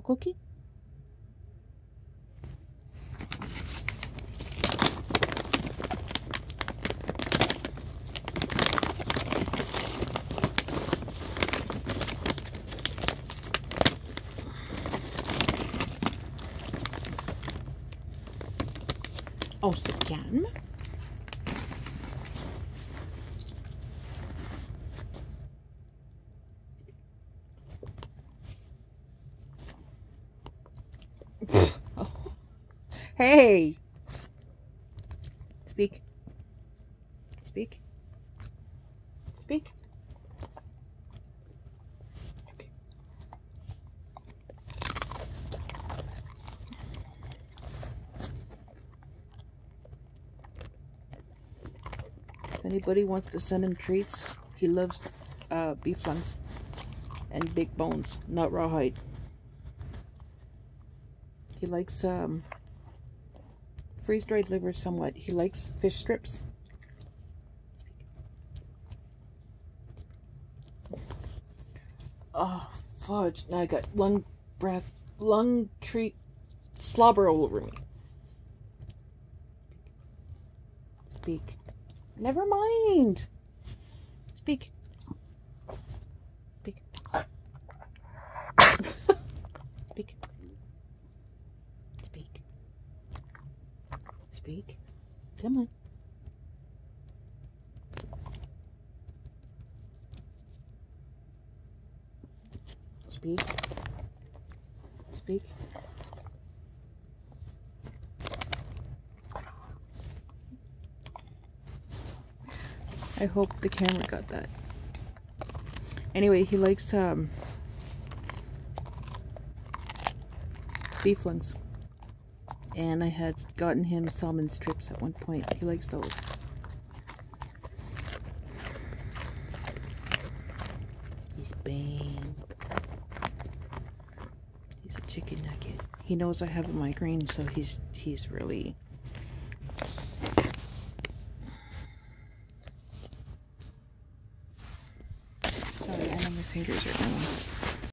cookie? Och så kan Hey! Speak. Speak. Speak. If anybody wants to send him treats, he loves uh, beef lungs and big bones, not rawhide. He likes um, freeze-dried liver somewhat. He likes fish strips. Oh, fudge. Now I got lung breath, lung treat slobber all over me. Speak. Never mind. Speak. Speak. Speak. Speak. Speak. Come on. Speak. Speak. I hope the camera got that. Anyway, he likes um, beef lungs. And I had gotten him salmon strips at one point. He likes those. He's bang. He's a chicken nugget. He knows I have a migraine, so he's he's really Sorry, I know my fingers are going.